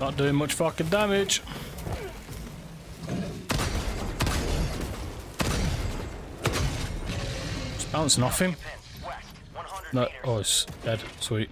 Not doing much fucking damage. Just bouncing off him. No, oh, it's dead. Sweet.